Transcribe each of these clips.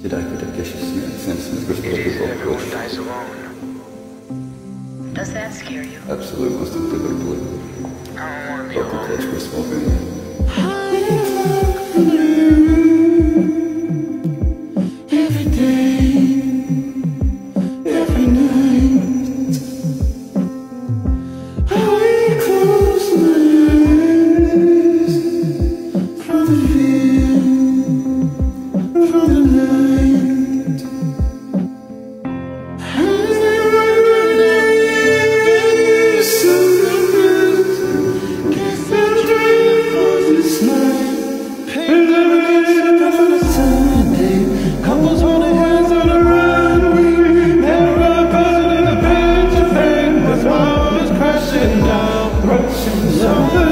Jedi Kodakesh's innocence is It is everyone dies alone. Does that scare you? Absolutely, most unbelievably. I don't want to be alone. Welcome to Edgeworth Small Family. So.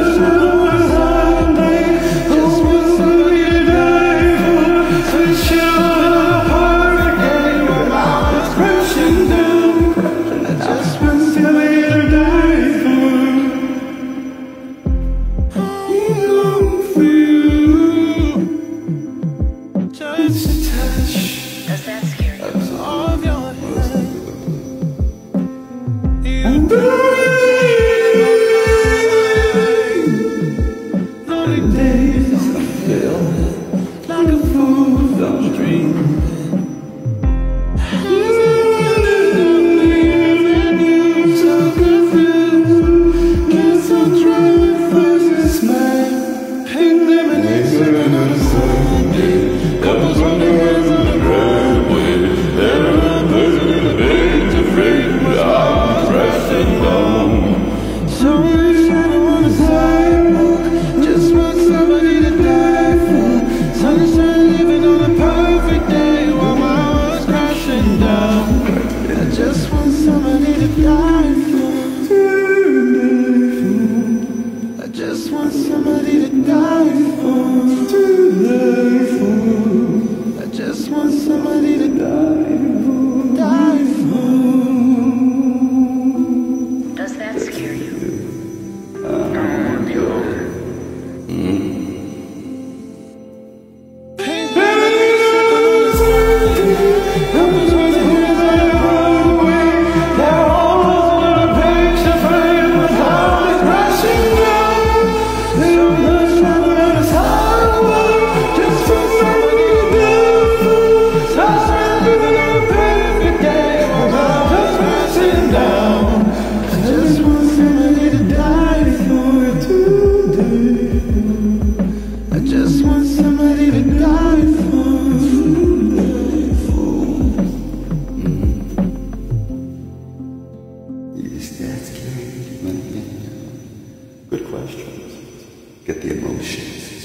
Get ter mão cheia.